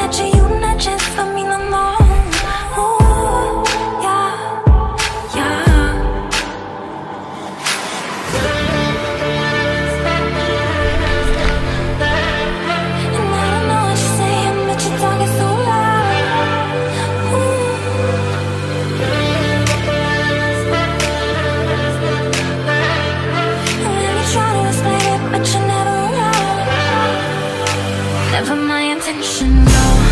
energy Never my intention goes